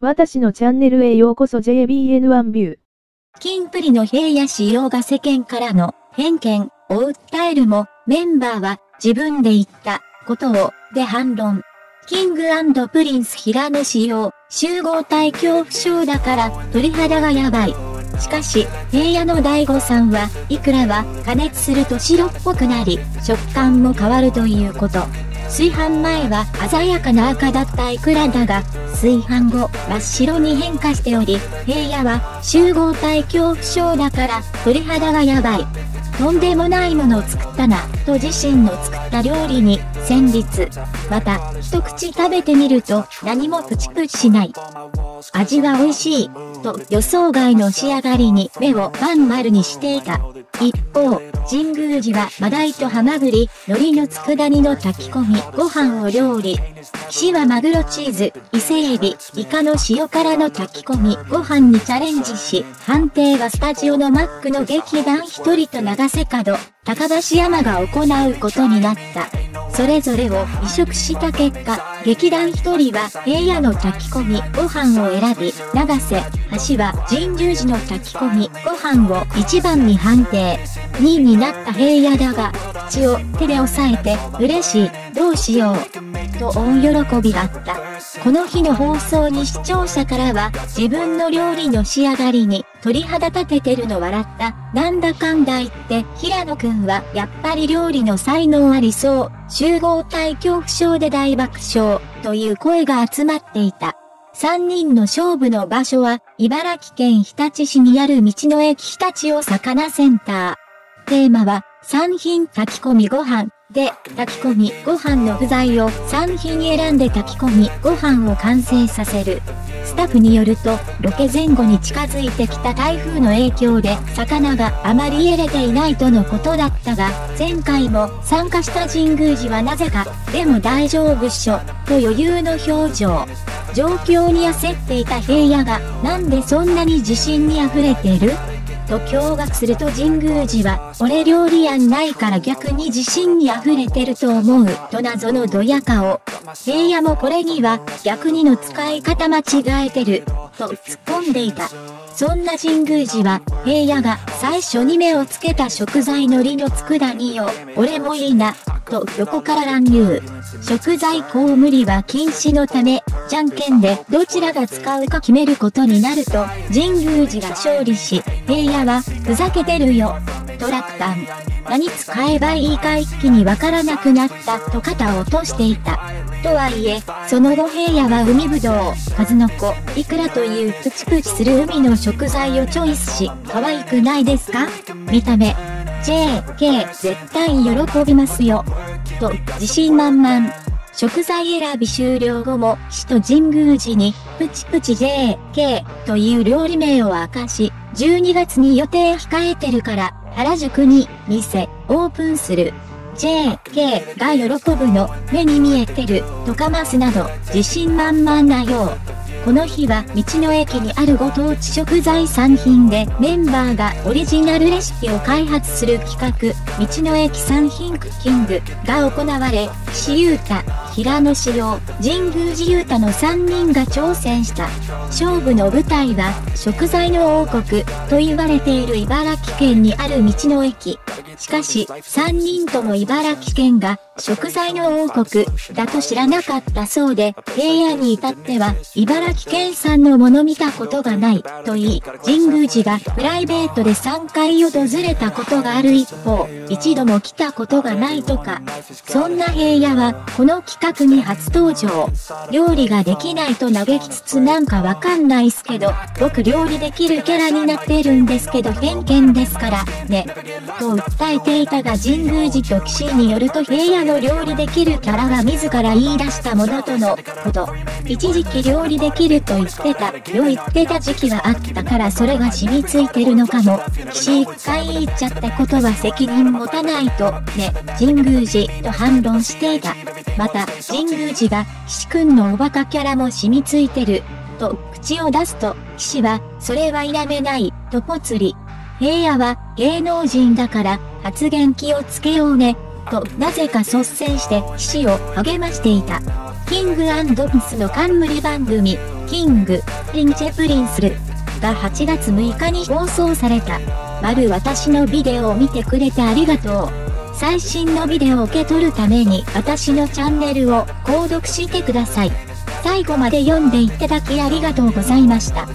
私のチャンネルへようこそ JBN1 ビュー。キンプリの平野紫耀が世間からの偏見を訴えるも、メンバーは自分で言ったことをで反論。キングプリンス平野紫耀集合体恐怖症だから鳥肌がやばい。しかし、平野の大悟さんは、いくらは加熱すると白っぽくなり、食感も変わるということ。炊飯前は鮮やかな赤だったイクラだが、炊飯後真っ白に変化しており、平野は集合体恐怖症だから鳥肌がやばい。とんでもないものを作ったな、と自身の作った料理に、先日、また、一口食べてみると、何もプチプチしない。味は美味しい、と予想外の仕上がりに目をまん丸にしていた。一方、神宮寺はマダイとハマグリ、海苔の佃煮の炊き込み、ご飯を料理。岸はマグロチーズ、伊勢エビ、イカの塩辛の炊き込み、ご飯にチャレンジし、判定はスタジオのマックの劇団一人と長瀬角、高橋山が行うことになった。それぞれを移植した結果、劇団一人は平野の炊き込みご飯を選び、長瀬、橋は神宮寺の炊き込みご飯を1番に判定。2位になった平野だが、口を手で押さえて嬉しい、どうしよう。と大喜びだった。この日の放送に視聴者からは自分の料理の仕上がりに鳥肌立ててるの笑った。なんだかんだ言って平野くんはやっぱり料理の才能ありそう。集合体恐怖症で大爆笑という声が集まっていた。3人の勝負の場所は茨城県日立市にある道の駅日立お魚センター。テーマは3品炊き込みご飯で、炊き込みご飯の具材を3品選んで炊き込みご飯を完成させる。スタッフによると、ロケ前後に近づいてきた台風の影響で、魚があまり入れていないとのことだったが、前回も参加した神宮寺はなぜか、でも大丈夫っしょ、と余裕の表情。状況に焦っていた平野が、なんでそんなに自信に溢れてる？と驚愕すると神宮寺は、俺料理案ないから逆に自信に溢れてると思う、と謎のドヤ顔。平野もこれには、逆にの使い方間違えてる、と突っ込んでいた。そんな神宮寺は、平野が最初に目をつけた食材のりの佃煮を、俺もいいな、と横から乱入。食材コウムリは禁止のため、じゃんけんでどちらが使うか決めることになると、神宮寺が勝利し、平野は、ふざけてるよ。トラクタン。何使えばいいか一気にわからなくなったと肩を落としていた。とはいえ、その後平野は海ぶどう、数の子、イクラというプチプチする海の食材をチョイスし、可愛くないですか？見た目。JK 絶対喜びますよ。と、自信満々。食材選び終了後も、市と神宮寺に、プチプチ JK という料理名を明かし、12月に予定控えてるから、原宿に店オープンする。JK が喜ぶの目に見えてるとかますなど自信満々なよう。この日は道の駅にあるご当地食材3品でメンバーがオリジナルレシピを開発する企画、道の駅3品クッキングが行われ、岸優太、平野志陽、神宮寺優太の3人が挑戦した。勝負の舞台は食材の王国と言われている茨城県にある道の駅。しかし、3人とも茨城県が食材の王国だと知らなかったそうで、平野に至っては茨城県産のもの見たことがないと言い、神宮寺がプライベートで3回訪れたことがある一方、一度も来たことがないとか。そんな平野はこの企画に初登場。料理ができないと嘆きつつなんかわかんないっすけど、僕料理できるキャラになってるんですけど偏見ですからね。と訴えていたが神宮寺と騎士によると平野の料理できるキャラは自ら言い出したものとのこと。一時期料理できると言ってた、よ言ってた時期はあったからそれが染みついてるのかも。岸一回言っちゃったことは責任持たないと、ね、神宮寺と反論していた。また、神宮寺が、岸くんのおバカキャラも染みついてる、と口を出すと、岸は、それは否めない、とぽつり。平野は芸能人だから発言気をつけようね、となぜか率先して騎士を励ましていた。キングピスの冠番組、キング、リンチェプリンスルが8月6日に放送された。丸私のビデオを見てくれてありがとう。最新のビデオを受け取るために私のチャンネルを購読してください。最後まで読んでいただきありがとうございました。